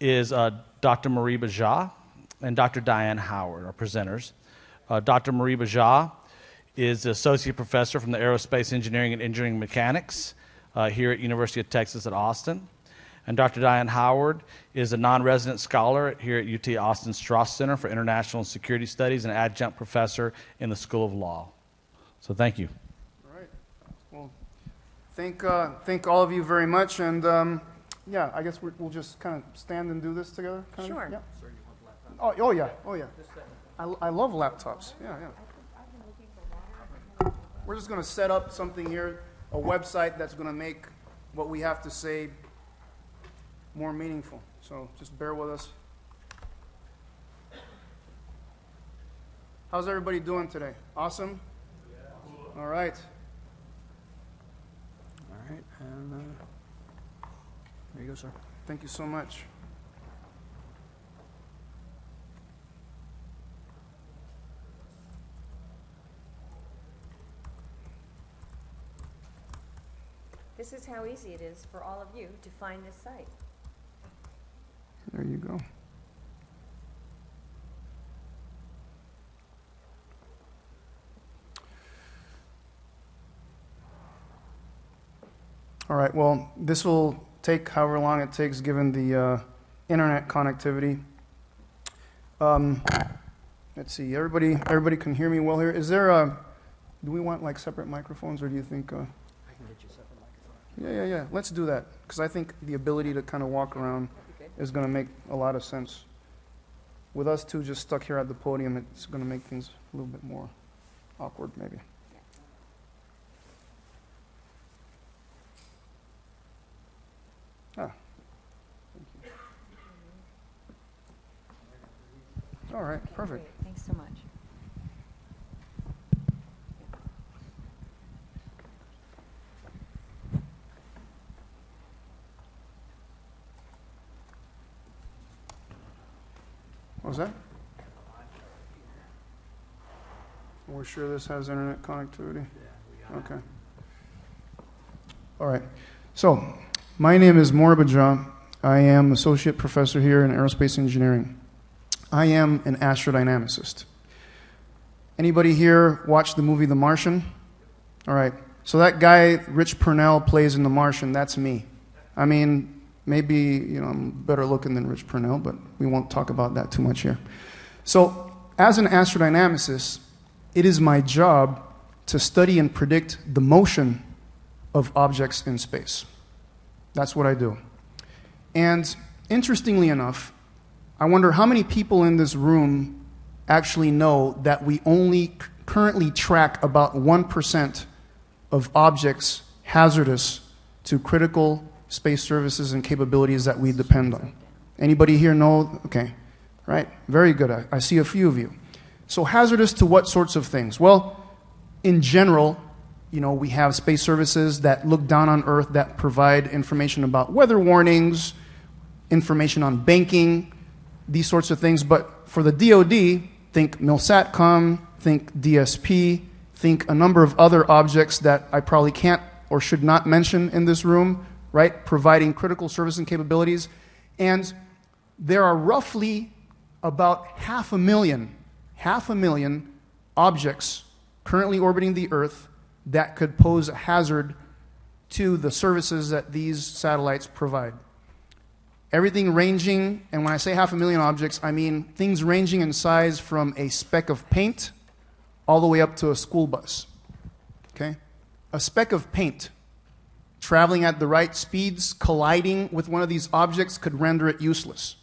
is uh, Dr. Marie Jah and Dr. Diane Howard, our presenters. Uh, Dr. Marie Jah is the associate professor from the Aerospace Engineering and Engineering Mechanics uh, here at University of Texas at Austin. And Dr. Diane Howard is a non-resident scholar here at UT Austin Strauss Center for International and Security Studies and adjunct professor in the School of Law. So thank you. All right. Well, thank, uh, thank all of you very much. And um, yeah, I guess we will just kind of stand and do this together. Kind Sure. Of? Yeah. Oh, oh, yeah. Oh, yeah. I, I love laptops. Yeah, yeah. We're just going to set up something here, a website that's going to make what we have to say more meaningful. So just bear with us. How's everybody doing today? Awesome? All right. All right. And uh, there you go, sir. Thank you so much. This is how easy it is for all of you to find this site. There you go. All right, well, this will take however long it takes given the uh, internet connectivity. Um, let's see, everybody, everybody can hear me well here. Is there a, do we want like separate microphones or do you think? Uh, I can get you a separate microphone. yeah, yeah, yeah, let's do that because I think the ability to kind of walk around is going to make a lot of sense. With us two just stuck here at the podium, it's going to make things a little bit more awkward, maybe. All right, perfect. Great, Thanks so much. What was that? We're sure this has internet connectivity? Okay. All right. So, my name is Moriba Jah. I am associate professor here in aerospace engineering. I am an astrodynamicist. Anybody here watch the movie The Martian? All right. So that guy, Rich Purnell, plays in The Martian. That's me. I mean, maybe you know I'm better looking than Rich Purnell, but we won't talk about that too much here. So, as an astrodynamicist, it is my job to study and predict the motion of objects in space. That's what I do. And interestingly enough, I wonder how many people in this room actually know that we only currently track about 1% of objects hazardous to critical space services and capabilities that we depend on. Anybody here know? Okay, right, very good. I, I see a few of you. So, hazardous to what sorts of things? Well, in general, you know, we have space services that look down on Earth that provide information about weather warnings, information on banking, these sorts of things. But for the DoD, think MilSatcom, think DSP, think a number of other objects that I probably can't or should not mention in this room, right? Providing critical service and capabilities. And there are roughly about half a million, half a million objects currently orbiting the Earth that could pose a hazard to the services that these satellites provide. Everything ranging, and when I say half a million objects, I mean things ranging in size from a speck of paint all the way up to a school bus. Okay? A speck of paint traveling at the right speeds, colliding with one of these objects could render it useless.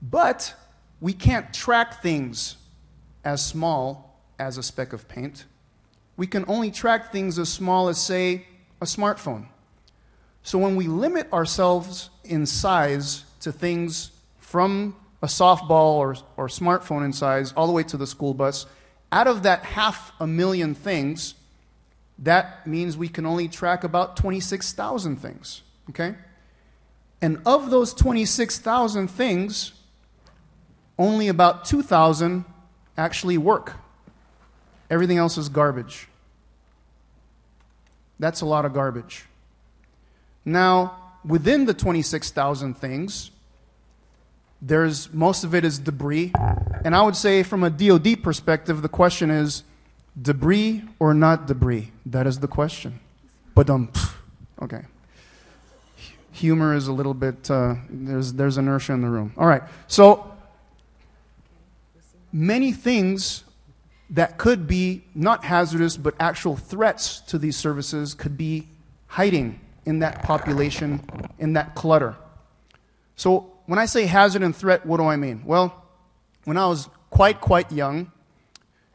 But we can't track things as small as a speck of paint. We can only track things as small as, say, a smartphone. So when we limit ourselves in size to things from a softball or, or smartphone in size all the way to the school bus, out of that half a million things, that means we can only track about 26,000 things. Okay? And of those 26,000 things, only about 2,000 actually work. Everything else is garbage. That's a lot of garbage. Now, within the 26,000 things, There's most of it is debris. And I would say, from a DoD perspective, the question is debris or not debris? That is the question. But um, okay. Humor is a little bit, uh, there's, there's inertia in the room. All right. So, many things that could be not hazardous but actual threats to these services could be hiding in that population, in that clutter. So, when I say hazard and threat, what do I mean? Well, when I was quite, quite young,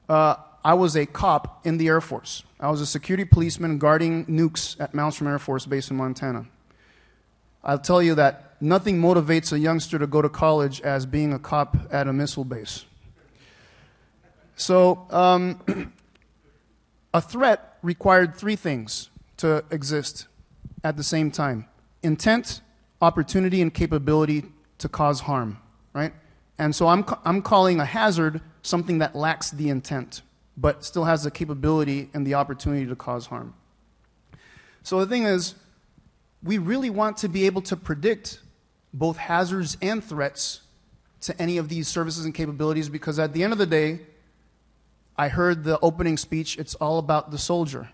uh, I was a cop in the Air Force. I was a security policeman guarding nukes at Malmstrom Air Force Base in Montana. I'll tell you that nothing motivates a youngster to go to college as being a cop at a missile base. So, um, a threat required three things to exist at the same time intent, opportunity, and capability to cause harm, right? And so I'm, I'm calling a hazard something that lacks the intent, but still has the capability and the opportunity to cause harm. So the thing is, we really want to be able to predict both hazards and threats to any of these services and capabilities because at the end of the day, I heard the opening speech, it's all about the soldier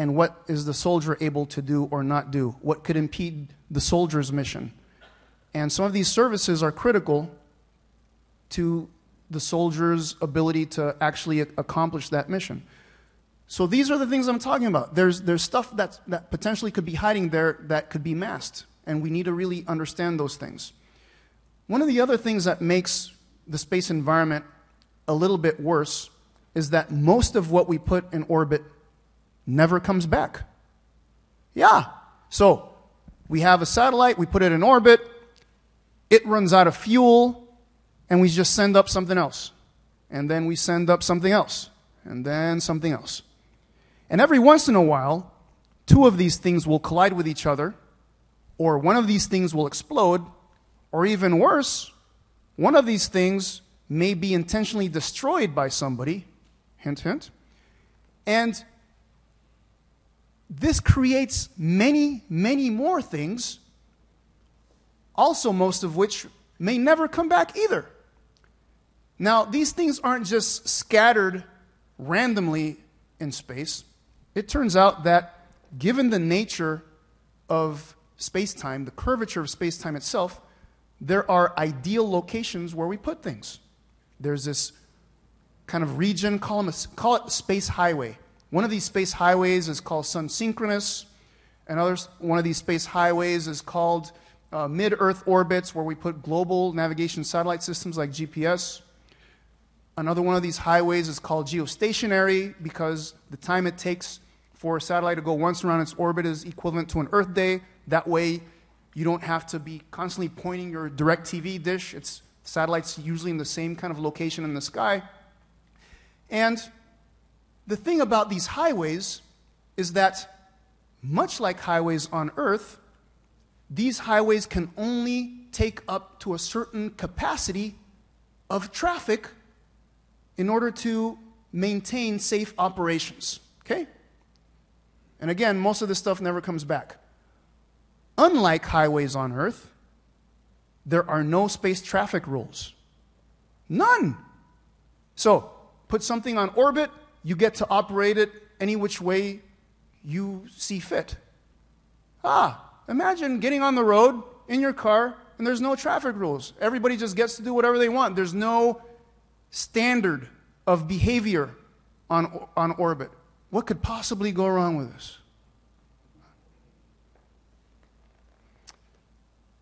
and what is the soldier able to do or not do, what could impede the soldier's mission. And some of these services are critical to the soldier's ability to actually accomplish that mission. So these are the things I'm talking about. There's, there's stuff that's, that potentially could be hiding there that could be masked, and we need to really understand those things. One of the other things that makes the space environment a little bit worse is that most of what we put in orbit never comes back. Yeah. So we have a satellite, we put it in orbit, it runs out of fuel, and we just send up something else. And then we send up something else, and then something else. And every once in a while, two of these things will collide with each other, or one of these things will explode, or even worse, one of these things may be intentionally destroyed by somebody Hint, hint. And this creates many, many more things, also, most of which may never come back either. Now, these things aren't just scattered randomly in space. It turns out that, given the nature of space time, the curvature of space time itself, there are ideal locations where we put things. There's this kind of region, call, them a, call it space highway. One of these space highways is called sun synchronous. Another one of these space highways is called uh, mid Earth orbits, where we put global navigation satellite systems like GPS. Another one of these highways is called geostationary because the time it takes for a satellite to go once around its orbit is equivalent to an Earth day. That way, you don't have to be constantly pointing your direct TV dish. It's satellites usually in the same kind of location in the sky. And the thing about these highways is that, much like highways on Earth, these highways can only take up to a certain capacity of traffic in order to maintain safe operations. Okay? And again, most of this stuff never comes back. Unlike highways on Earth, there are no space traffic rules. None. So, put something on orbit, you get to operate it any which way you see fit. Ah, imagine getting on the road in your car and there's no traffic rules. Everybody just gets to do whatever they want. There's no standard of behavior on, on orbit. What could possibly go wrong with this?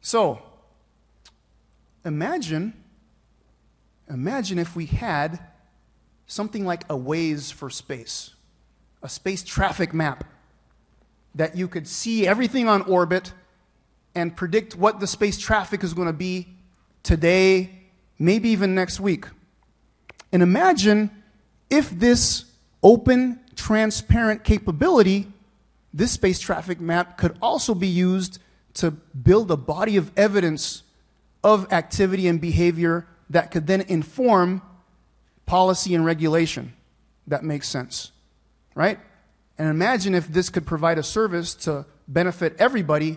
So, imagine imagine if we had something like a Waze for space, a space traffic map that you could see everything on orbit and predict what the space traffic is going to be today, maybe even next week. And imagine if this open, transparent capability, this space traffic map, could also be used to build a body of evidence of activity and behavior that could then inform policy and regulation that makes sense, right? And imagine if this could provide a service to benefit everybody,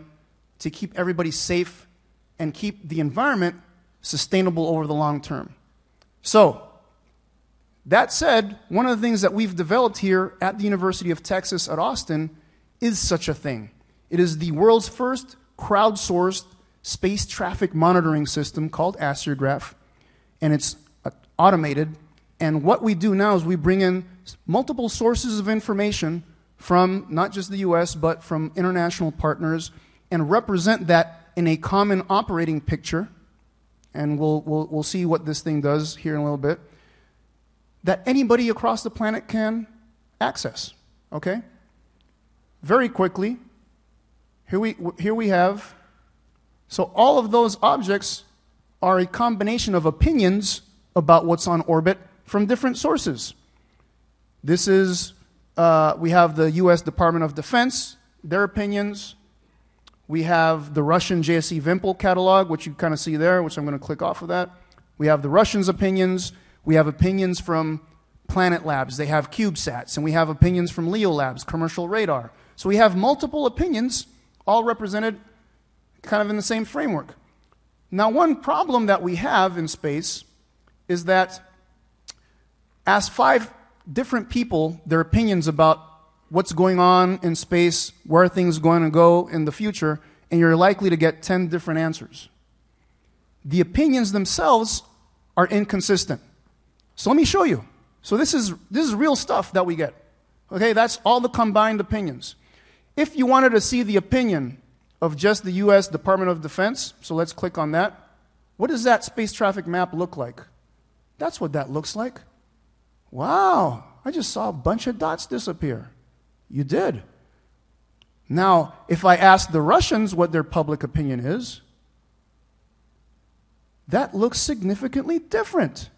to keep everybody safe and keep the environment sustainable over the long term. So, that said, one of the things that we've developed here at the University of Texas at Austin is such a thing. It is the world's first crowdsourced space traffic monitoring system called ASTRIAGraph, and it's automated. And what we do now is we bring in multiple sources of information from not just the US, but from international partners and represent that in a common operating picture. And we'll, we'll, we'll see what this thing does here in a little bit. That anybody across the planet can access. Okay? Very quickly, here we, here we have. So all of those objects are a combination of opinions about what's on orbit from different sources. This is uh, we have the U.S. Department of Defense, their opinions. We have the Russian JSC Vimpel catalog, which you kind of see there, which I'm going to click off of that. We have the Russians' opinions. We have opinions from Planet Labs. They have CubeSats. And we have opinions from Leo Labs, commercial radar. So we have multiple opinions, all represented kind of in the same framework. Now, one problem that we have in space is that as five different people their opinions about what's going on in space, where things are going to go in the future, and you're likely to get 10 different answers. The opinions themselves are inconsistent. So let me show you. So this is, this is real stuff that we get. Okay, that's all the combined opinions. If you wanted to see the opinion of just the US Department of Defense, so let's click on that. What does that space traffic map look like? That's what that looks like. Wow, I just saw a bunch of dots disappear. You did. Now, if I ask the Russians what their public opinion is, that looks significantly different.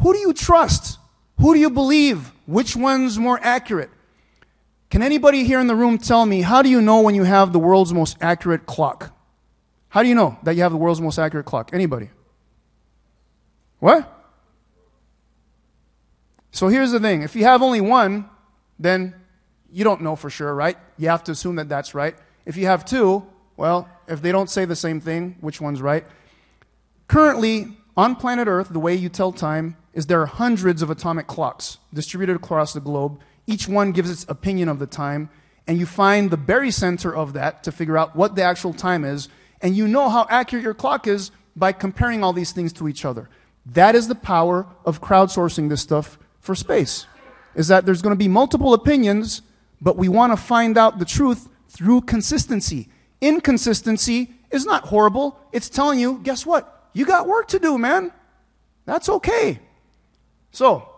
Who do you trust? Who do you believe? Which one's more accurate? Can anybody here in the room tell me how do you know when you have the world's most accurate clock? How do you know that you have the world's most accurate clock? Anybody? What? So here's the thing if you have only one, then you don't know for sure, right? You have to assume that that's right. If you have two, well, if they don't say the same thing, which one's right? Currently, on planet Earth, the way you tell time is there are hundreds of atomic clocks distributed across the globe. Each one gives its opinion of the time, and you find the very center of that to figure out what the actual time is, and you know how accurate your clock is by comparing all these things to each other. That is the power of crowdsourcing this stuff for space is that there's going to be multiple opinions, but we want to find out the truth through consistency. Inconsistency is not horrible. It's telling you, guess what? You got work to do, man. That's okay. So,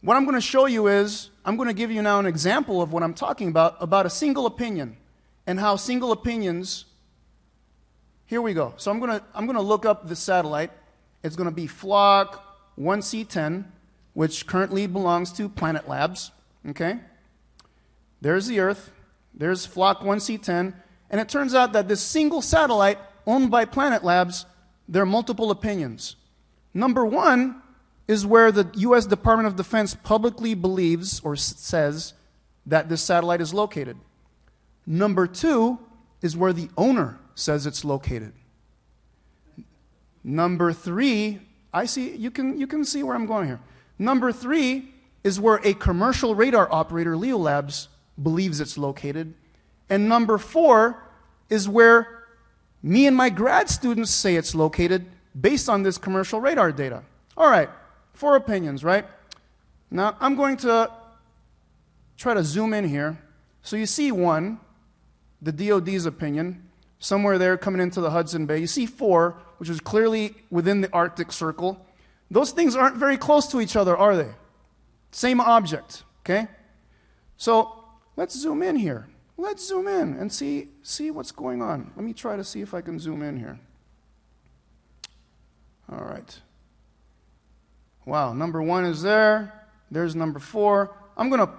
what I'm going to show you is I'm going to give you now an example of what I'm talking about about a single opinion and how single opinions here we go. So I'm going to I'm going to look up the satellite. It's going to be Flock 1C10 which currently belongs to Planet Labs. Okay? There's the Earth, there's Flock 1C10, and it turns out that this single satellite owned by Planet Labs, there are multiple opinions. Number one is where the U.S. Department of Defense publicly believes or says that this satellite is located. Number two is where the owner says it's located. Number three, I see, you can, you can see where I'm going here. Number three is where a commercial radar operator, Leo Labs, believes it's located. And number four is where me and my grad students say it's located based on this commercial radar data. All right, four opinions, right? Now I'm going to try to zoom in here. So you see one, the DoD's opinion, somewhere there coming into the Hudson Bay. You see four, which is clearly within the Arctic Circle. Those things aren't very close to each other, are they? Same object, okay? So let's zoom in here. Let's zoom in and see, see what's going on. Let me try to see if I can zoom in here. All right. Wow, number one is there. There's number four. I'm going to,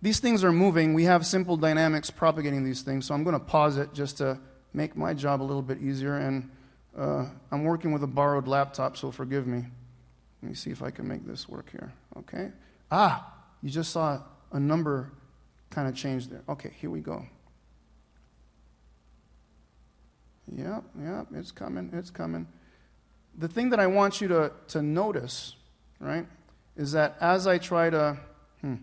these things are moving. We have simple dynamics propagating these things, so I'm going to pause it just to make my job a little bit easier. And uh, I'm working with a borrowed laptop, so forgive me. Let me see if I can make this work here. Okay. Ah, you just saw a number kind of change there. Okay, here we go. Yep, yep, it's coming, it's coming. The thing that I want you to, to notice, right, is that as I try to, hmm,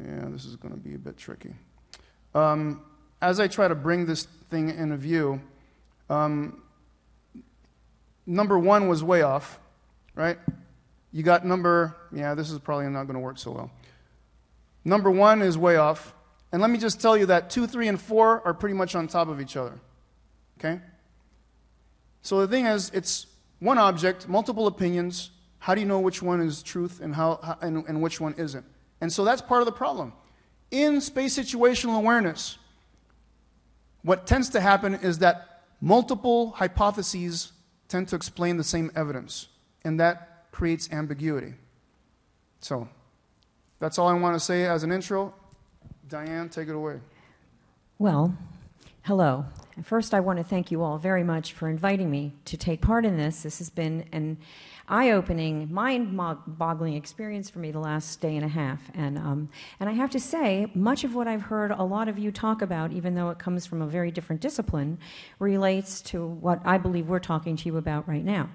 yeah, this is going to be a bit tricky. Um, as I try to bring this thing into view, um, number one was way off, right? You got number, yeah, this is probably not going to work so well. Number one is way off. And let me just tell you that two, three, and four are pretty much on top of each other. Okay? So the thing is, it's one object, multiple opinions. How do you know which one is truth and, how, and, and which one isn't? And so that's part of the problem. In space situational awareness, what tends to happen is that multiple hypotheses tend to explain the same evidence, and that creates ambiguity. So, that's all I want to say as an intro. Diane, take it away. Well, hello. First, I want to thank you all very much for inviting me to take part in this. This has been an eye opening, mind boggling experience for me the last day and a half. And, um, and I have to say, much of what I've heard a lot of you talk about, even though it comes from a very different discipline, relates to what I believe we're talking to you about right now.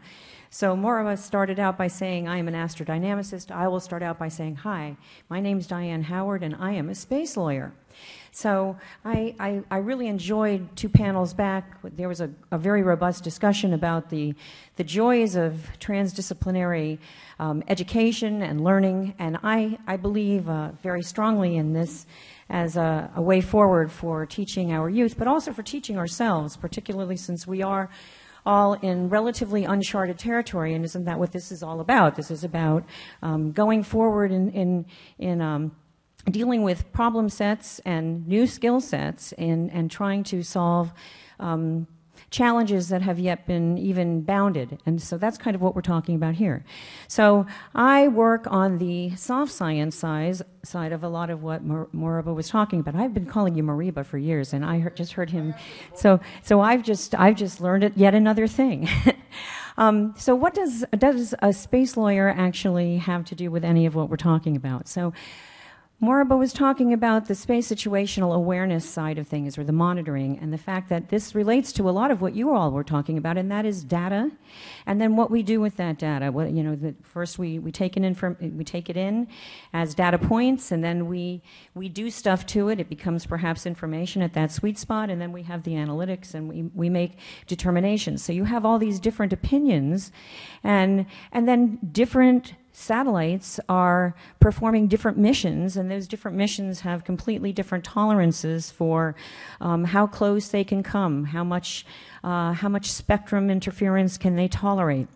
So Moriba started out by saying, I am an astrodynamicist. I will start out by saying, Hi, my name is Diane Howard, and I am a space lawyer. So I, I, I, really enjoyed two panels back. There was a, a, very robust discussion about the, the joys of transdisciplinary um, education and learning, and I, I believe uh, very strongly in this as a, a way forward for teaching our youth, but also for teaching ourselves, particularly since we are all in relatively uncharted territory, and isn't that what this is all about? This is about um, going forward in, in, in um, dealing with problem sets and new skill sets and, and trying to solve um, challenges that have yet been even bounded. And so that's kind of what we're talking about here. So I work on the soft science side, side of a lot of what Moriba was talking about. I've been calling you Mariba for years, and I heard, just heard him. So, so I've just I've just learned it yet another thing. um, so what does does a space lawyer actually have to do with any of what we're talking about? So. Moriba was talking about the space situational awareness side of things, or the monitoring, and the fact that this relates to a lot of what you all were talking about, and that is data, and then what we do with that data. What, you know, the, first we, we, take it in we take it in as data points, and then we, we do stuff to it. It becomes perhaps information at that sweet spot, and then we have the analytics, and we, we make determinations. So you have all these different opinions, and, and then different satellites are performing different missions, and those different missions have completely different tolerances for um, how close they can come, how much, uh, how much spectrum interference can they tolerate.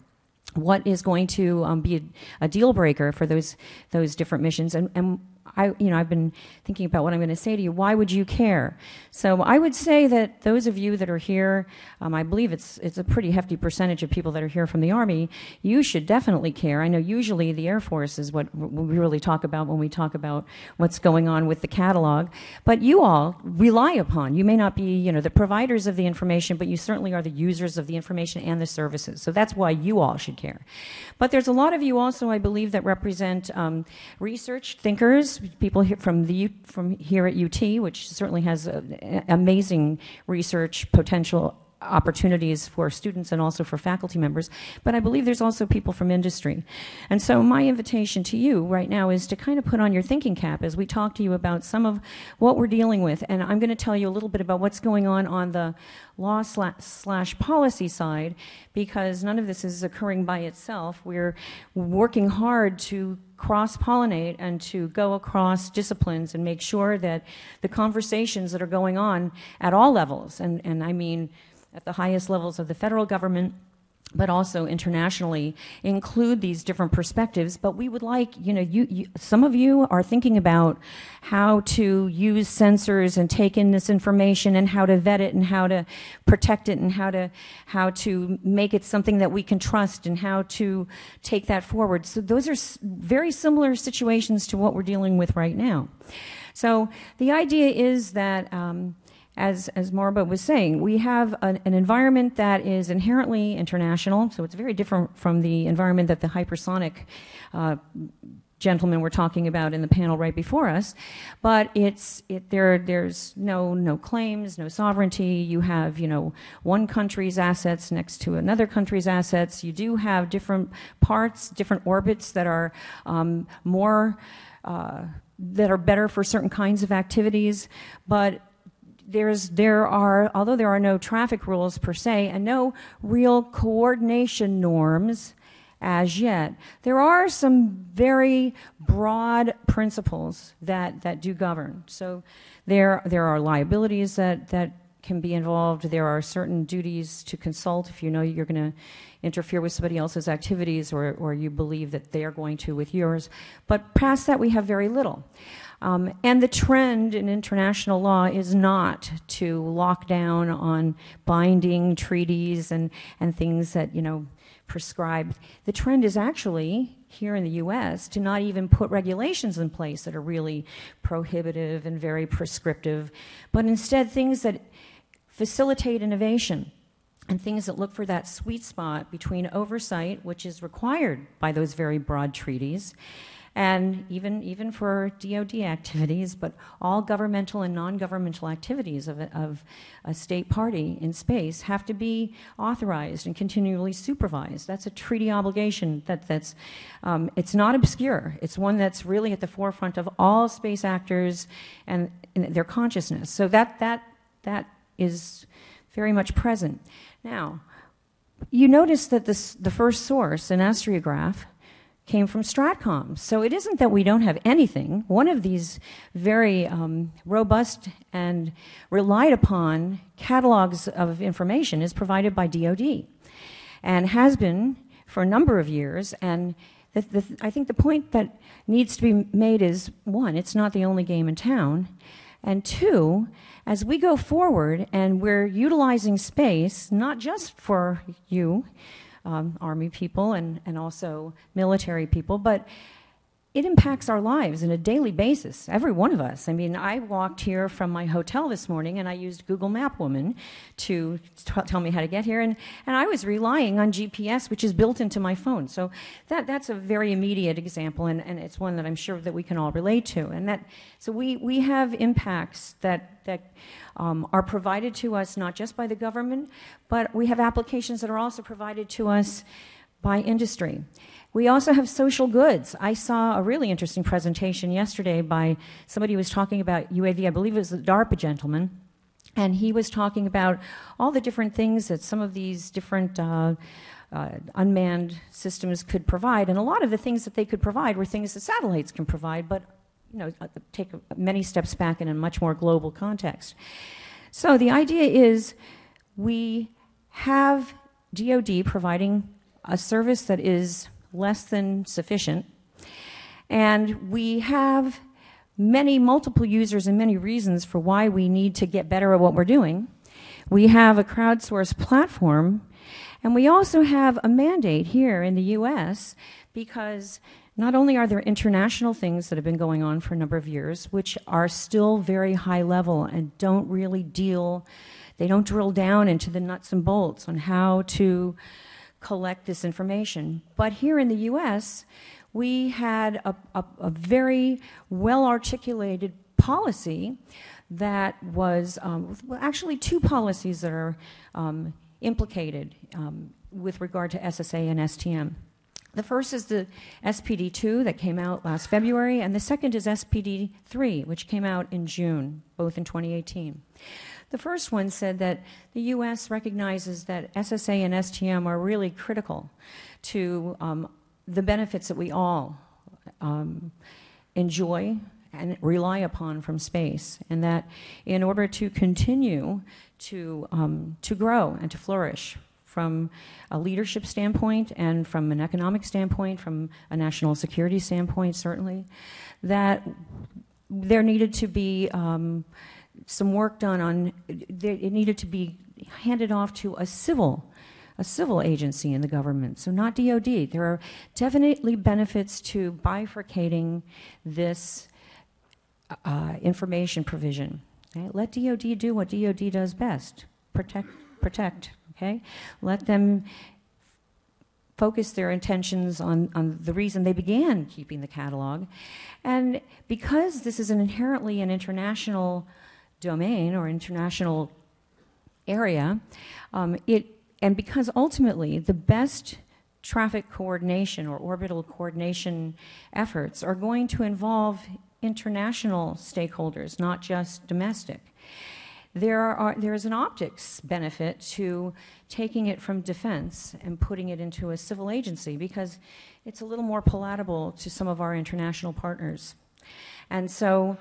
What is going to um, be a, a, deal breaker for those those different missions, and, and I, you know, I've been thinking about what I'm going to say to you. Why would you care? So I would say that those of you that are here, um, I believe it's it's a pretty hefty percentage of people that are here from the Army. You should definitely care. I know usually the Air Force is what we really talk about when we talk about what's going on with the catalog. But you all rely upon. You may not be, you know, the providers of the information, but you certainly are the users of the information and the services. So that's why you all should care. But there's a lot of you also, I believe, that represent um, research thinkers people here from the from here at UT, which certainly has uh, amazing research potential opportunities for students and also for faculty members, but I believe there's also people from industry. And so my invitation to you right now is to kind of put on your thinking cap as we talk to you about some of what we're dealing with. And I'm going to tell you a little bit about what's going on on the law slash policy side, because none of this is occurring by itself. We're working hard to cross pollinate and to go across disciplines and make sure that the conversations that are going on at all levels, and, and I mean at the highest levels of the federal government, but also internationally include these different perspectives. But we would like you know you, you, some of you are thinking about how to use sensors and take in this information and how to vet it and how to protect it and how to how to make it something that we can trust and how to take that forward. So those are very similar situations to what we're dealing with right now. So the idea is that um, as, as Moriba was saying, we have an, an, environment that is inherently international, so it's very different from the environment that the hypersonic uh, gentlemen were talking about in the panel right before us. But it's it, there. There's no no claims, no sovereignty. You have you know one country's assets next to another country's assets. You do have different parts, different orbits that are um, more. Uh, that are better for certain kinds of activities, but there's there are although there are no traffic rules per se and no real coordination norms as yet there are some very broad principles that that do govern. So there there are liabilities that that can be involved. There are certain duties to consult. If you know you're going to interfere with somebody else's activities or, or you believe that they are going to with yours. But past that we have very little. Um, and the trend in international law is not to lock down on binding treaties and, and things that, you know, prescribe. The trend is actually here in the US to not even put regulations in place that are really prohibitive and very prescriptive, but instead things that facilitate innovation and things that look for that sweet spot between oversight, which is required by those very broad treaties, and even, even for DoD activities, but all governmental and non-governmental activities of a, of a state party in space have to be authorized and continually supervised. That's a treaty obligation. That, that's, um, it's not obscure. It's one that's really at the forefront of all space actors and, and their consciousness. So that, that, that is very much present. Now, you notice that this, the first source, an ASTRIAGraph, came from Stratcom. So it isn't that we don't have anything. One of these very um, robust and relied upon catalogs of information is provided by DoD and has been for a number of years. And the, the, I think the point that needs to be made is one, it's not the only game in town. And two, as we go forward and we're utilizing space, not just for you, um, Army people and, and also military people, but it impacts our lives on a daily basis, every one of us. I mean, I walked here from my hotel this morning and I used Google Map Woman to t- tell me how to get here, and, and I was relying on GPS, which is built into my phone. So that, that's a very immediate example, and, and it's one that I'm sure that we can all relate to. And that, so we, we have impacts that, that um, are provided to us not just by the government, but we have applications that are also provided to us by industry. We also have social goods. I saw a really interesting presentation yesterday by somebody who was talking about UAV. I believe it was the DARPA gentleman. And he was talking about all the different things that some of these different uh, uh, unmanned systems could provide. And a lot of the things that they could provide were things that satellites can provide, but you know, uh, take many steps back in a much more global context. So the idea is we have DoD providing a service that is less than sufficient. And we have many multiple users and many reasons for why we need to get better at what we're doing. We have a crowdsourced platform, and we also have a mandate here in the US because not only are there international things that have been going on for a number of years, which are still very high level and don't really deal, they don't drill down into the nuts and bolts on how to collect this information. But here in the US, we had a, a, a very well articulated policy that was um, actually two policies that are um, implicated um, with regard to SSA and STM. The first is the SPD 2 that came out last February, and the second is SPD 3, which came out in June, both in 2018. The first one said that the U.S. recognizes that SSA and STM are really critical to um, the benefits that we all um, enjoy and rely upon from space, and that in order to continue to, um, to grow and to flourish from a leadership standpoint and from an economic standpoint, from a national security standpoint, certainly, that there needed to be um, some work done on, it needed to be handed off to a civil, a civil agency in the government, so not DoD. There are definitely benefits to bifurcating this uh, information provision. Okay? Let DoD do what DoD does best: protect, protect. Okay, let them focus their intentions on, on the reason they began keeping the catalog. And because this is an inherently an international domain or international area, um, it, and because ultimately the best traffic coordination or orbital coordination efforts are going to involve international stakeholders, not just domestic. There, are, there is an optics benefit to taking it from defense and putting it into a civil agency because it's a little more palatable to some of our international partners. And so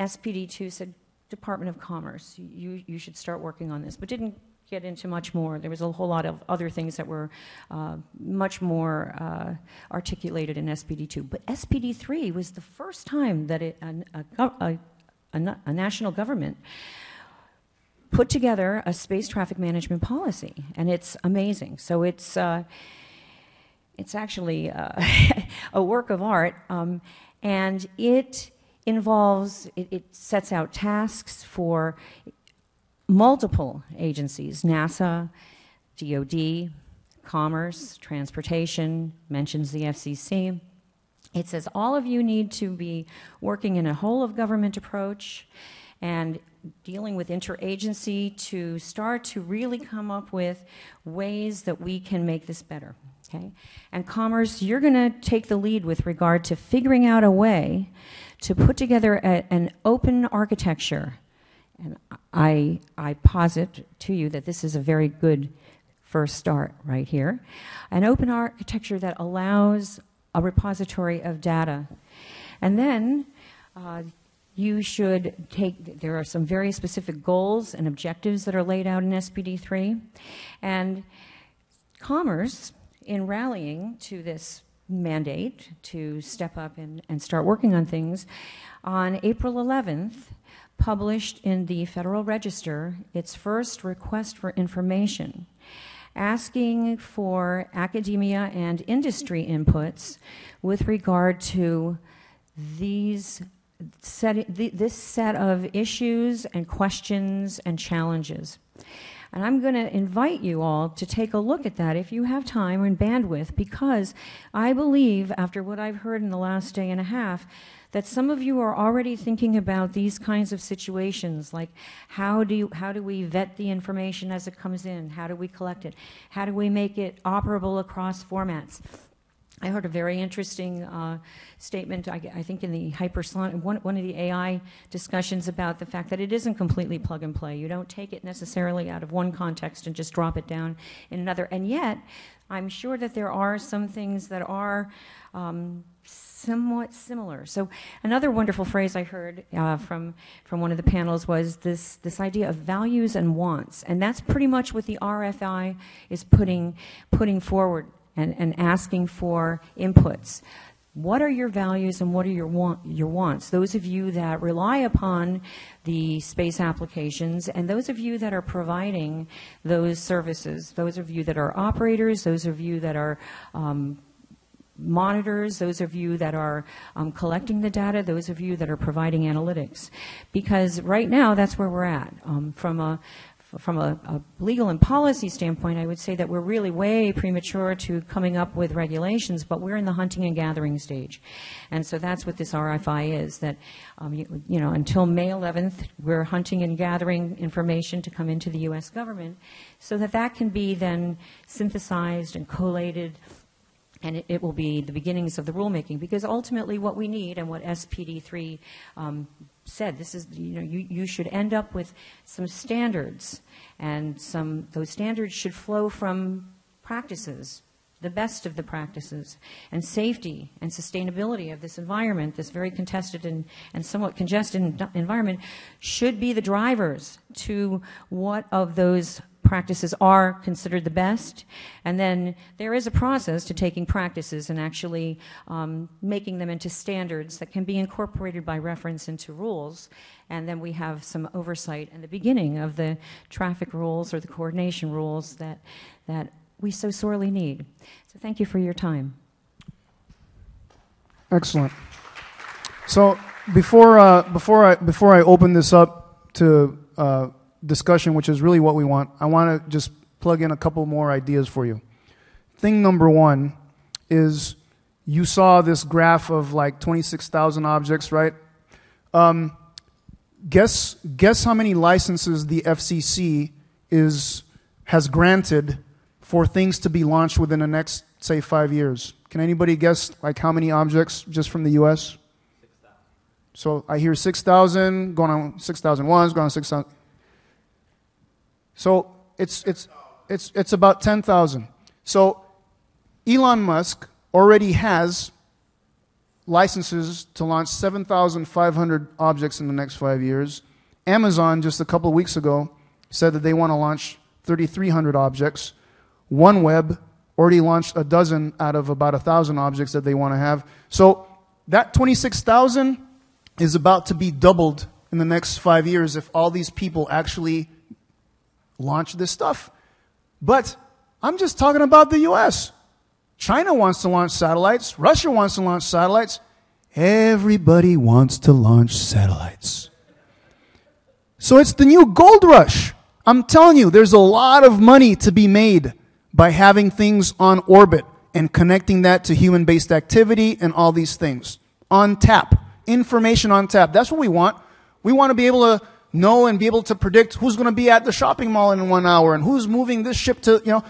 SPD2 said, Department of Commerce, you, you should start working on this, but didn't get into much more. There was a whole lot of other things that were uh, much more uh, articulated in SPD2. But SPD3 was the first time that it, a, a, a, a national government put together a space traffic management policy, and it's amazing. So it's uh, it's actually uh, a work of art, um, and it involves it, it, sets out tasks for multiple agencies: NASA, DoD, Commerce, Transportation. Mentions the FCC. It says all of you need to be working in a whole of government approach and dealing with interagency to start to really come up with ways that we can make this better. Okay? And commerce, you're going to take the lead with regard to figuring out a way to put together a, an open architecture. And I, I posit to you that this is a very good first start right here. An open architecture that allows a repository of data. And then uh, you should take, there are some very specific goals and objectives that are laid out in SPD3. And Commerce, in rallying to this mandate to step up and, and start working on things, on April 11th, published in the Federal Register its first request for information asking for academia and industry inputs with regard to these set, this set of issues and questions and challenges. And I'm going to invite you all to take a look at that if you have time and bandwidth, because I believe, after what I've heard in the last day and a half, that some of you are already thinking about these kinds of situations, like how do, you, how do we vet the information as it comes in? How do we collect it? How do we make it operable across formats? I heard a very interesting uh, statement, I, I, think in the hypersonic, one, one of the AI discussions about the fact that it isn't completely plug and play. You don't take it necessarily out of one context and just drop it down in another. And yet, I'm sure that there are some things that are um, somewhat similar. So another wonderful phrase I heard uh, from from one of the panels was this this idea of values and wants, and that's pretty much what the RFI is putting putting forward and, and asking for inputs. What are your values and what are your, want, your wants? Those of you that rely upon the space applications and those of you that are providing those services, those of you that are operators, those of you that are um, monitors, those of you that are um, collecting the data, those of you that are providing analytics. Because right now, that's where we're at. Um, from a from a, a, legal and policy standpoint, I would say that we're really way premature to coming up with regulations, but we're in the hunting and gathering stage. And so that's what this RFI is, that, um, you, you, know, until May 11th, we're hunting and gathering information to come into the U.S. government so that that can be then synthesized and collated and it, it, will be the beginnings of the rulemaking because ultimately what we need and what SPD3 um, said, this is, you know, you, you should end up with some standards and some, those standards should flow from practices, the best of the practices, and safety and sustainability of this environment, this very contested and, and somewhat congested environment, should be the drivers to what of those practices are considered the best. And then there is a process to taking practices and actually um, making them into standards that can be incorporated by reference into rules. And then we have some oversight in the beginning of the traffic rules or the coordination rules that, that we so sorely need. So thank you for your time. Excellent. So before, uh, before, I, before I open this up to uh, discussion, which is really what we want, I want to just plug in a couple more ideas for you. thing number one is you saw this graph of like 26,000 objects, right? Um, guess, guess how many licenses the FCC is, has granted for things to be launched within the next, say, five years? Can anybody guess like how many objects just from the US? So I hear 6,000, going on 6,001, going on 6,000. So it's, it's, it's, it's about 10,000. So Elon Musk already has licenses to launch 7,500 objects in the next five years. Amazon, just a couple weeks ago, said that they want to launch 3,300 objects. OneWeb already launched a dozen out of about 1,000 objects that they want to have. So that 26,000 is about to be doubled in the next five years if all these people actually launch this stuff. But I'm just talking about the US. China wants to launch satellites. Russia wants to launch satellites. Everybody wants to launch satellites. So it's the new gold rush. I'm telling you, there's a lot of money to be made by having things on orbit and connecting that to human based activity and all these things. On tap. Information on tap. That's what we want. We want to be able to know and be able to predict who's going to be at the shopping mall in one hour and who's moving this ship to, you know,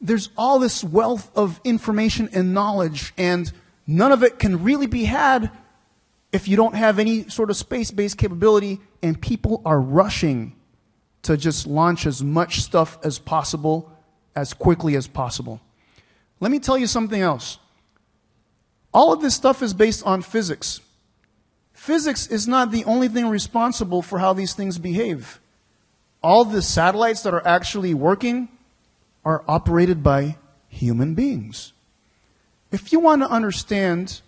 there's all this wealth of information and knowledge, and none of it can really be had if you don't have any sort of space based capability, and people are rushing to just launch as much stuff as possible as quickly as possible. Let me tell you something else. All of this stuff is based on physics. Physics is not the only thing responsible for how these things behave. All the satellites that are actually working are operated by human beings. If you want to understand,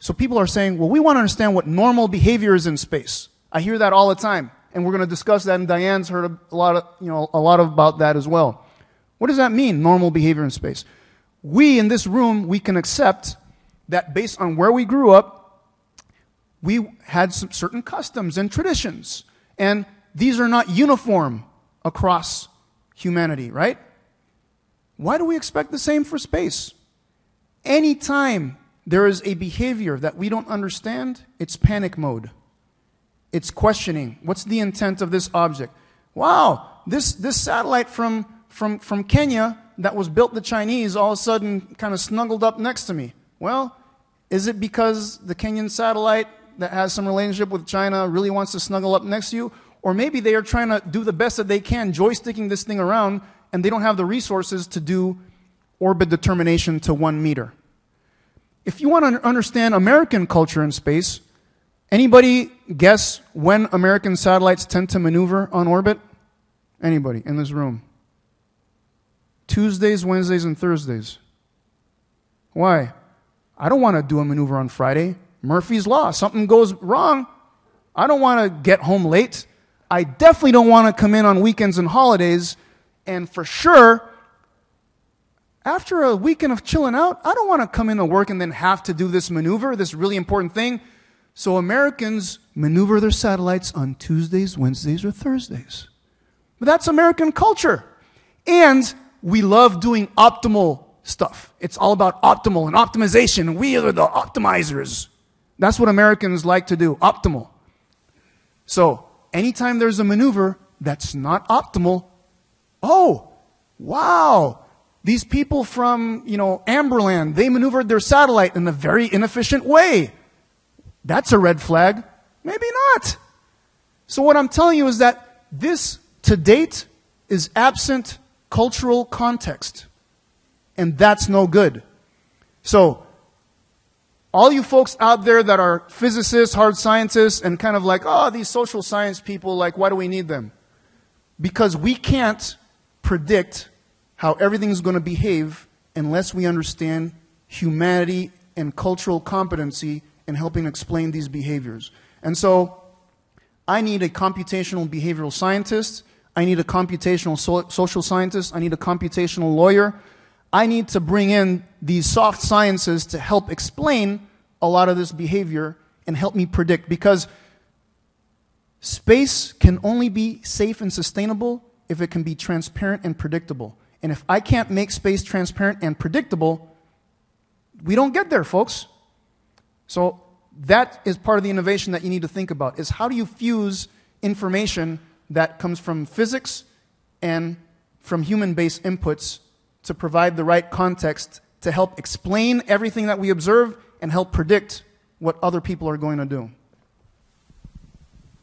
so people are saying, well, we want to understand what normal behavior is in space. I hear that all the time, and we're going to discuss that, and Diane's heard a lot, of, you know, a lot about that as well. What does that mean, normal behavior in space? We in this room, we can accept that based on where we grew up, we had some certain customs and traditions, and these are not uniform across humanity, right? Why do we expect the same for space? Anytime there is a behavior that we don't understand, it's panic mode. It's questioning. What's the intent of this object? Wow, this, this satellite from, from, from Kenya that was built the Chinese all of a sudden kind of snuggled up next to me. Well, is it because the Kenyan satellite that has some relationship with China really wants to snuggle up next to you? Or maybe they are trying to do the best that they can, joysticking this thing around and they don't have the resources to do orbit determination to one meter. If you want to understand American culture in space, anybody guess when American satellites tend to maneuver on orbit? Anybody in this room? Tuesdays, Wednesdays, and Thursdays. Why? I don't want to do a maneuver on Friday. Murphy's Law. Something goes wrong. I don't want to get home late. I definitely don't want to come in on weekends and holidays and for sure, after a weekend of chilling out, I don't want to come into work and then have to do this maneuver, this really important thing. So Americans maneuver their satellites on Tuesdays, Wednesdays, or Thursdays. But that's American culture. And we love doing optimal stuff. It's all about optimal and optimization. We are the optimizers. That's what Americans like to do, optimal. So, anytime there's a maneuver that's not optimal, oh, wow, these people from, you know, Amberland, they maneuvered their satellite in a very inefficient way. That's a red flag. Maybe not. So what I'm telling you is that this, to date, is absent cultural context. And that's no good. So, all you folks out there that are physicists, hard scientists, and kind of like, oh, these social science people, like, why do we need them? Because we can't predict how everything's going to behave unless we understand humanity and cultural competency in helping explain these behaviors. And so I need a computational behavioral scientist. I need a computational so social scientist. I need a computational lawyer. I need to bring in these soft sciences to help explain a lot of this behavior and help me predict because space can only be safe and sustainable if it can be transparent and predictable. And if I can't make space transparent and predictable, we don't get there, folks. So that is part of the innovation that you need to think about is how do you fuse information that comes from physics and from human-based inputs to provide the right context to help explain everything that we observe and help predict what other people are going to do.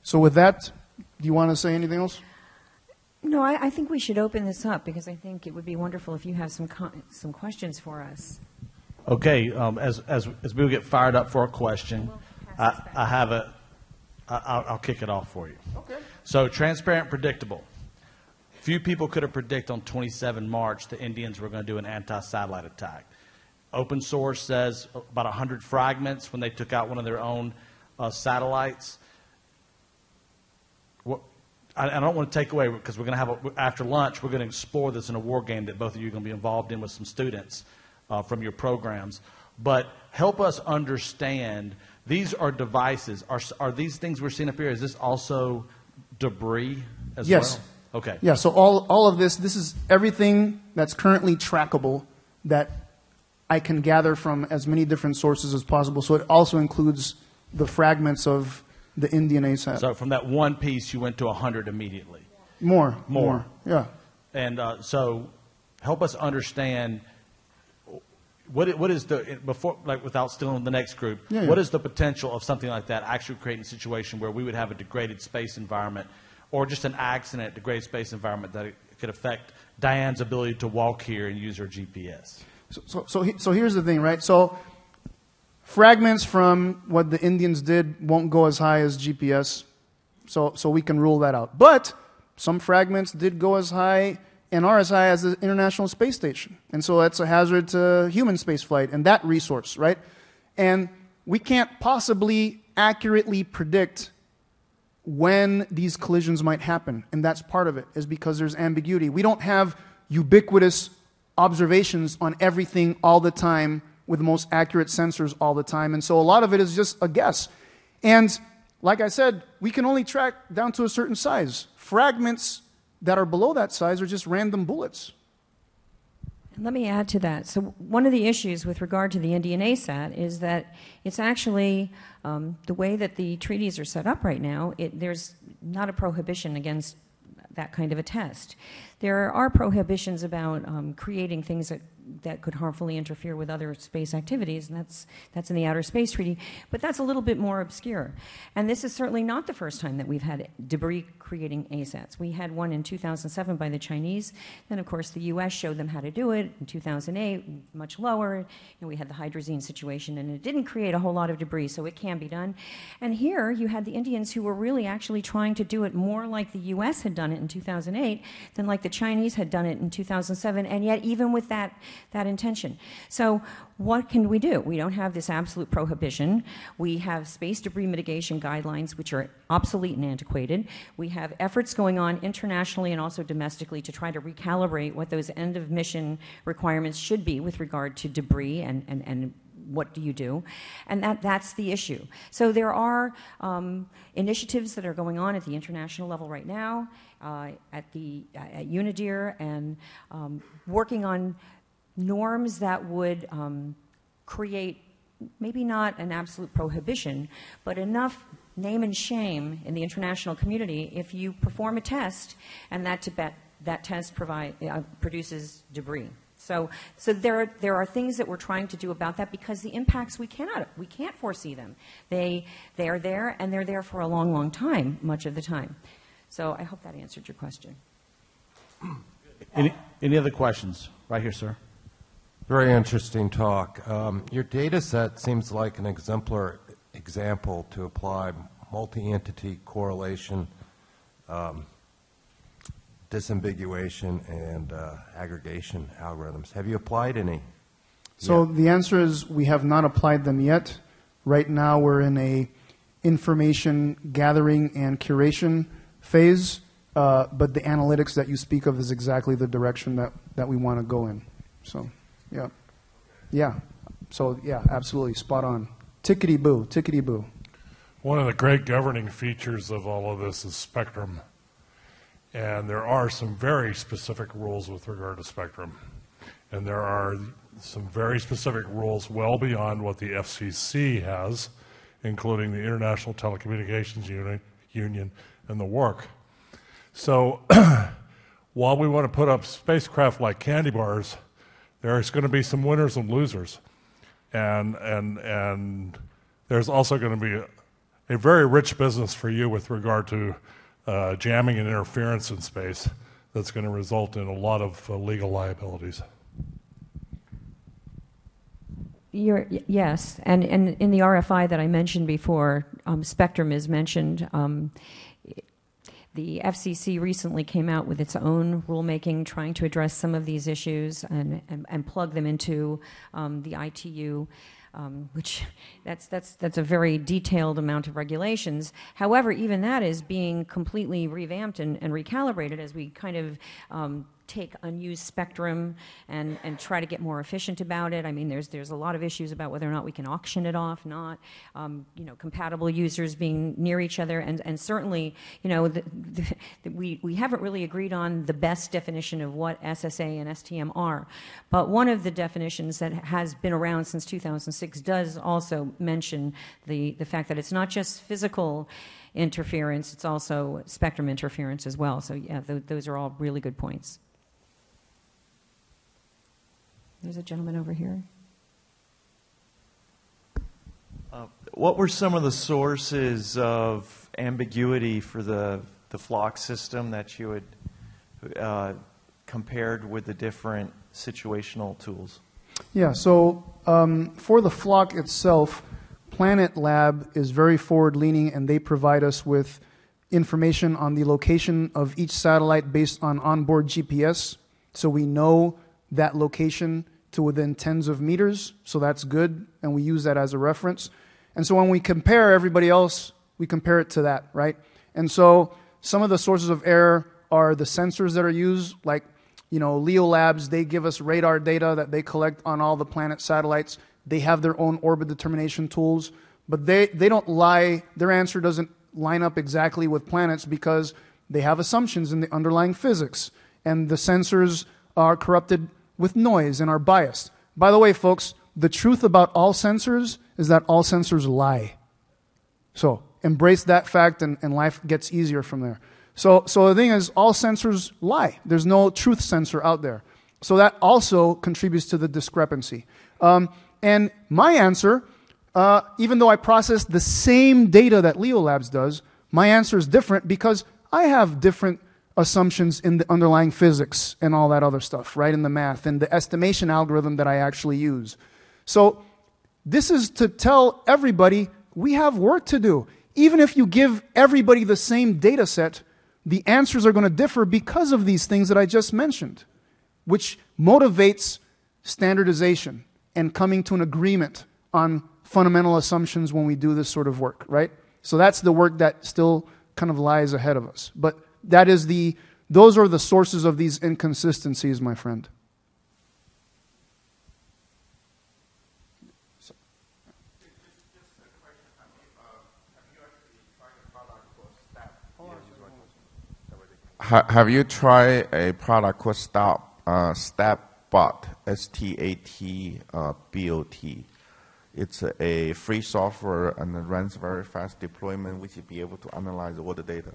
So with that, do you want to say anything else? No, I, I think we should open this up because I think it would be wonderful if you have some co- some questions for us. Okay, um, as, as, as people get fired up for a question, We'll I. I have a, I, I'll, I'll kick it off for you. Okay. So transparent, predictable. Few people could have predicted on 27 March the Indians were going to do an anti-satellite attack. Open source says about 100 fragments when they took out one of their own uh, satellites. What, I, I don't want to take away because we're going to have a, after lunch we're going to explore this in a war game that both of you are going to be involved in with some students uh, from your programs. But help us understand these are devices. Are are these things we're seeing up here? Is this also debris as Yes. well? Okay. Yeah, so all, all of this, this is everything that's currently trackable that I can gather from as many different sources as possible. So it also includes the fragments of the Indian ASAT. So from that one piece, you went to 100 immediately. more, More. more. Yeah. And uh, so, help us understand what what is the before like without stealing the next group. Yeah, yeah. What is the potential of something like that actually creating a situation where we would have a degraded space environment, or just an accident degraded space environment that could affect Diane's ability to walk here and use her GPS. So, so, so, so here's the thing, right? So fragments from what the Indians did won't go as high as GPS. So, so we can rule that out. But some fragments did go as high and are as high as the International Space Station. And so that's a hazard to human spaceflight and that resource, right? And we can't possibly accurately predict when these collisions might happen. And that's part of it, is because there's ambiguity. We don't have ubiquitous observations on everything all the time with the most accurate sensors all the time. And so a lot of it is just a guess. And like I said, we can only track down to a certain size. Fragments that are below that size are just random bullets. Let me add to that. So, one of the issues with regard to the Indian ASAT is that it's actually um, the way that the treaties are set up right now, it, there's not a prohibition against that kind of a test. There are prohibitions about um, creating things that, that could harmfully interfere with other space activities, and that's, that's in the Outer Space Treaty, but that's a little bit more obscure. And this is certainly not the first time that we've had debris creating ASATs. We had one in 2007 by the Chinese, then, of course, the U.S. showed them how to do it in 2008, much lower, and we had the hydrazine situation, and it didn't create a whole lot of debris, so it can be done. And here you had the Indians who were really actually trying to do it more like the U.S. had done it in 2008 than like the Chinese had done it in 2007, and yet even with that, that intention. So what can we do? We don't have this absolute prohibition. We have space debris mitigation guidelines, which are obsolete and antiquated. We have efforts going on internationally and also domestically to try to recalibrate what those end of mission requirements should be with regard to debris and, and, and what do you do? And that, that's the issue. So there are um, initiatives that are going on at the international level right now, uh, at, the, at UNIDIR, and um, working on norms that would um, create maybe not an absolute prohibition, but enough name and shame in the international community if you perform a test and that Tibet, that test provide, uh, produces debris. So, so there, are, there are things that we're trying to do about that because the impacts we cannot, we can't foresee them. They, they are there and they're there for a long, long time, much of the time. So I hope that answered your question. Any, any other questions? Right here, sir. Very interesting talk. Um, your data set seems like an exemplar example to apply multi-entity correlation, um, disambiguation, and uh, aggregation algorithms. Have you applied any? So the answer is we have not applied them yet. Right now we're in a information gathering and curation phase, uh, but the analytics that you speak of is exactly the direction that, that we want to go in. So, yeah. Yeah. So, yeah, absolutely. Spot on. Tickety boo, tickety boo. One of the great governing features of all of this is spectrum. And there are some very specific rules with regard to spectrum. And there are some very specific rules well beyond what the FCC has, including the International Telecommunications Uni- Union and the work. So while we want to put up spacecraft like candy bars, there's going to be some winners and losers. And, and, and there's also going to be a, a very rich business for you with regard to uh, jamming and interference in space that's going to result in a lot of uh, legal liabilities. You're, yes, and, and in the RFI that I mentioned before, um, spectrum is mentioned. Um, the FCC recently came out with its own rulemaking trying to address some of these issues and, and, and plug them into um, the ITU. Um, which that's that's that's a very detailed amount of regulations. However, even that is being completely revamped and, and recalibrated as we kind of um, take unused spectrum and, and try to get more efficient about it. I mean, there's, there's a lot of issues about whether or not we can auction it off, not, um, you know, compatible users being near each other. And, and certainly, you know, the, the, we, we haven't really agreed on the best definition of what SSA and STM are. But one of the definitions that has been around since 2006 does also mention the, the fact that it's not just physical interference, it's also spectrum interference as well. So, yeah, th- those are all really good points. There's a gentleman over here. Uh, what were some of the sources of ambiguity for the, the flock system that you had uh, compared with the different situational tools? Yeah, so um, for the flock itself, Planet Lab is very forward leaning and they provide us with information on the location of each satellite based on onboard GPS. So we know that location to within tens of meters, so that's good, and we use that as a reference. And so when we compare everybody else, we compare it to that, right? And so some of the sources of error are the sensors that are used, like you know, LeoLabs, they give us radar data that they collect on all the planet satellites. They have their own orbit determination tools, but they, they don't lie, their answer doesn't line up exactly with planets because they have assumptions in the underlying physics. And the sensors are corrupted with noise and are biased. By the way, folks, the truth about all sensors is that all sensors lie. So embrace that fact, and, and life gets easier from there. So, so the thing is, all sensors lie. There's no truth sensor out there. So that also contributes to the discrepancy. Um, and my answer, uh, even though I process the same data that LeoLabs does, my answer is different because I have different assumptions in the underlying physics and all that other stuff, right? In the math and the estimation algorithm that I actually use. So this is to tell everybody we have work to do. Even if you give everybody the same data set, the answers are going to differ because of these things that I just mentioned, which motivates standardization and coming to an agreement on fundamental assumptions when we do this sort of work, right? So that's the work that still kind of lies ahead of us. But that is the those are the sources of these inconsistencies, my friend. Have you tried a product called Stop uh, StatBot? S T A T uh, B O T. It's a, free software and it runs very fast deployment, which will be able to analyze all the data.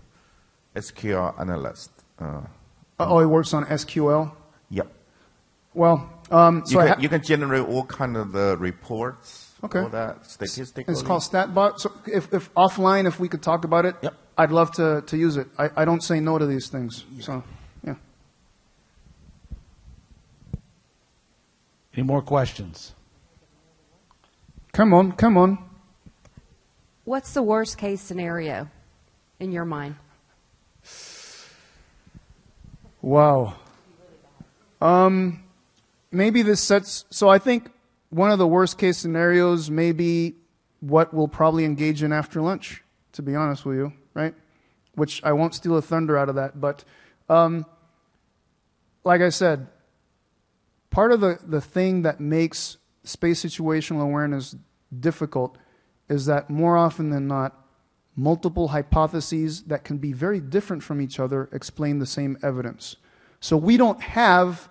SQL analyst. Uh, oh, it works on SQL. Yep. Well, um, so you, can, you can generate all kind of the reports. Okay. All that statistically. It's called StatBot. So if, if offline, if we could talk about it, Yep. I'd love to, to use it. I, I don't say no to these things. So, yeah. Any more questions? Come on, come on. What's the worst case scenario in your mind? Wow. Um, maybe this sets. So I think one of the worst case scenarios may be what we'll probably engage in after lunch. To be honest with you, right? Which I won't steal a thunder out of that, but um, like I said, part of the, the thing that makes space situational awareness difficult is that more often than not, multiple hypotheses that can be very different from each other explain the same evidence. So we don't have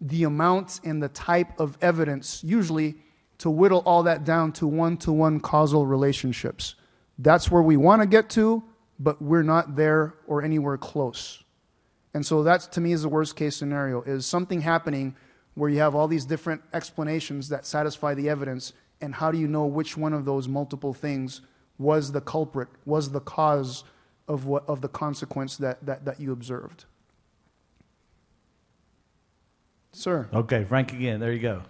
the amounts and the type of evidence usually to whittle all that down to one to one causal relationships. That's where we want to get to, but we're not there or anywhere close. And so that's to me is the worst case scenario is something happening where you have all these different explanations that satisfy the evidence and how do you know which one of those multiple things was the culprit, was the cause of what of the consequence that, that, that you observed. Sir. Okay, Frank again. There you go.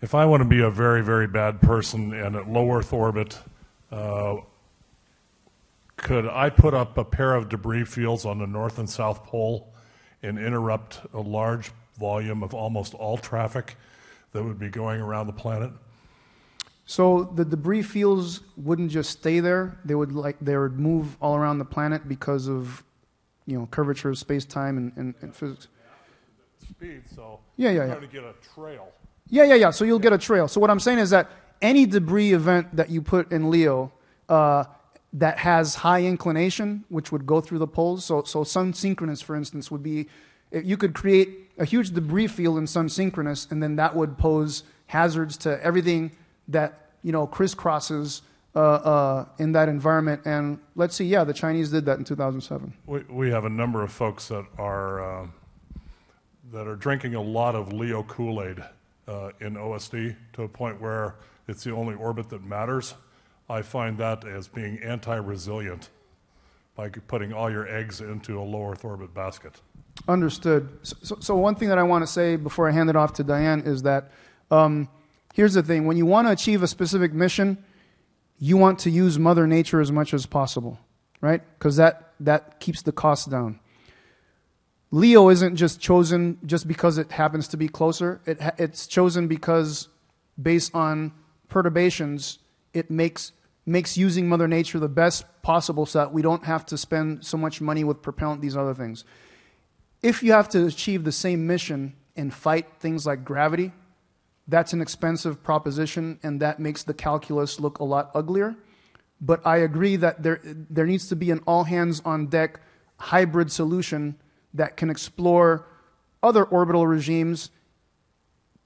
If I want to be a very, very bad person and at low Earth orbit, uh, could I put up a pair of debris fields on the North and South Pole and interrupt a large volume of almost all traffic that would be going around the planet? So the debris fields wouldn't just stay there; they would like they would move all around the planet because of, you know, curvature of space time and, and, and physics. Speed, so Yeah, yeah, yeah. to get a trail. Yeah, yeah, yeah. So you'll get a trail. So what I'm saying is that any debris event that you put in LEO uh, that has high inclination, which would go through the poles. So, so sun synchronous, for instance, would be if you could create a huge debris field in sun synchronous, and then that would pose hazards to everything that you know crisscrosses uh, uh, in that environment. And let's see, yeah, the Chinese did that in 2007. We, we have a number of folks that are uh, that are drinking a lot of LEO Kool Aid uh, in OSD to a point where it's the only orbit that matters. I find that as being anti-resilient by putting all your eggs into a low Earth orbit basket. Understood. So, so, so one thing that I want to say before I hand it off to Diane is that um, here's the thing: when you want to achieve a specific mission, you want to use Mother Nature as much as possible, right? Because that that keeps the cost down. LEO isn't just chosen just because it happens to be closer. It it's chosen because, based on perturbations, it makes makes using Mother Nature the best possible so that we don't have to spend so much money with propellant, these other things. If you have to achieve the same mission and fight things like gravity, that's an expensive proposition, and that makes the calculus look a lot uglier. But I agree that there, there needs to be an all hands on deck hybrid solution that can explore other orbital regimes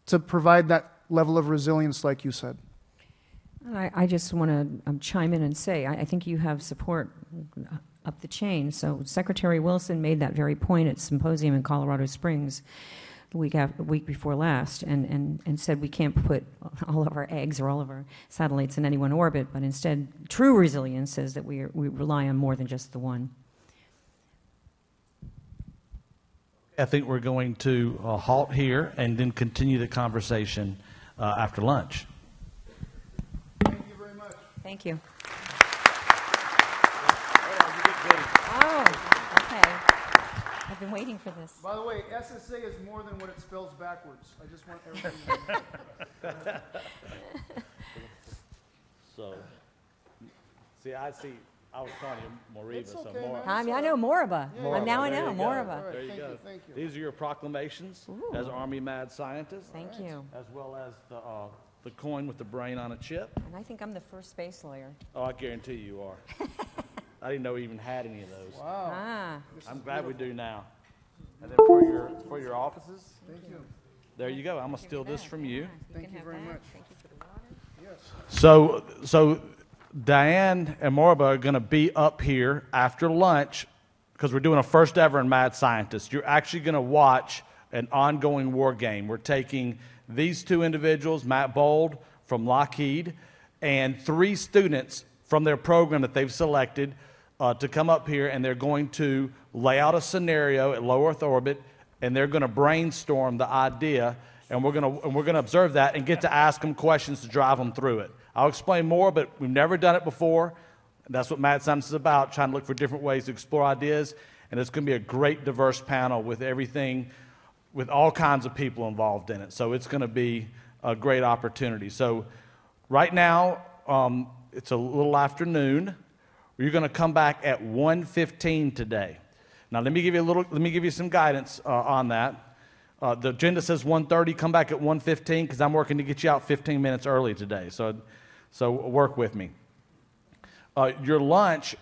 to provide that level of resilience, like you said. I, I just want to um, chime in and say I, I think you have support up the chain. So Secretary Wilson made that very point at symposium in Colorado Springs the week after, week before last, and, and, and said we can't put all of our eggs or all of our satellites in any one orbit, but instead, true resilience says that we, are, we rely on more than just the one. I think we're going to uh, halt here and then continue the conversation uh, after lunch. Thank you. Oh, okay. I've been waiting for this. By the way, SSA is more than what it spells backwards. I just want everyone to know. So, see, I see, I was calling you Moriba, It's so okay, more. man. I mean, I know Moriba. Yeah, now I There know you go. Moriba. There you Thank go. you, thank you. These are your proclamations as Army Mad Scientist, Thank you. as well as the, uh, the coin with the brain on a chip. And I think I'm the first space lawyer. Oh, I guarantee you are. I didn't know we even had any of those. Wow. Ah, I'm glad we do now. And then for your, for your offices, Thank you. there you go. I'm gonna steal this from you. Thank you very much. Thank you for the water. So, so Diane and Moriba are going to be up here after lunch because we're doing a first ever in Mad Scientist. You're actually going to watch an ongoing war game. We're taking these two individuals, Matt Bold from Lockheed, and three students from their program that they've selected uh, to come up here, and they're going to lay out a scenario at low Earth orbit, and they're going to brainstorm the idea, and we're going to and we're going to observe that and get to ask them questions to drive them through it. I'll explain more, but we've never done it before. That's what Mad Science is about, trying to look for different ways to explore ideas, and it's going to be a great, diverse panel with everything, with all kinds of people involved in it. So it's going to be a great opportunity. So right now, um, it's a little afternoon. You're going to come back at 1:15 today. Now, let me give you a little. Let me give you some guidance uh, on that. Uh, the agenda says 1.30. Come back at 1.15 because I'm working to get you out 15 minutes early today. So, so work with me. Uh, your lunch